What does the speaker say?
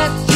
that